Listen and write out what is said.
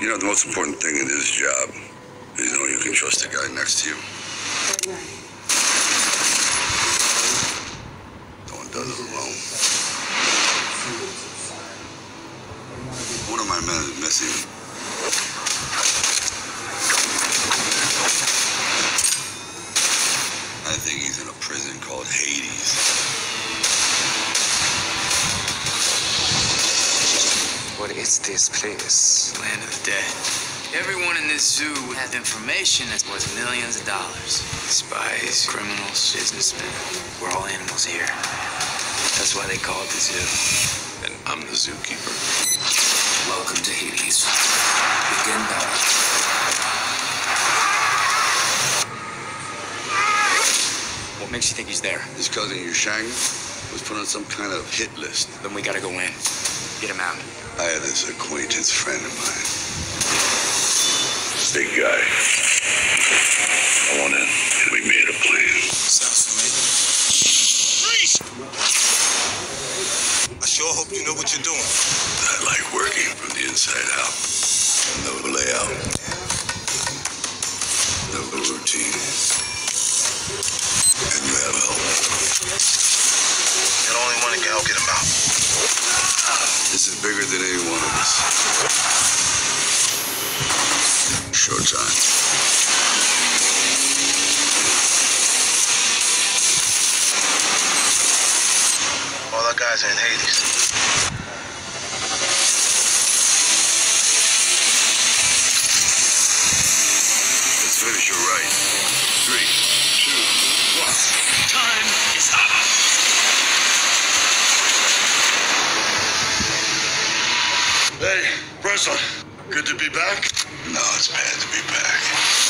You know, the most important thing in this job is knowing you can trust the guy next to you. No one does it alone. One of my men is missing. I think he's in a prison called Hades. What is this place? Land of the dead. Everyone in this zoo has information that's worth millions of dollars. Spies, criminals, businessmen. We're all animals here. That's why they call it the zoo. And I'm the zookeeper. Welcome to Hades. Begin battle. What makes you think he's there? His cousin Yushang was put on some kind of hit list. Then we gotta go in. Get him out. I had this acquaintance friend of mine. Big guy. I want in. And we made a plan. Sounds familiar. Freeze! I sure hope you know what you're doing. I like working from the inside out. No only one that can help get him out. This is bigger than any one of us. Showtime. All our guys are in Hades. Let's finish it right. Three, two, Hey, Breslin. Good to be back? No, it's bad to be back.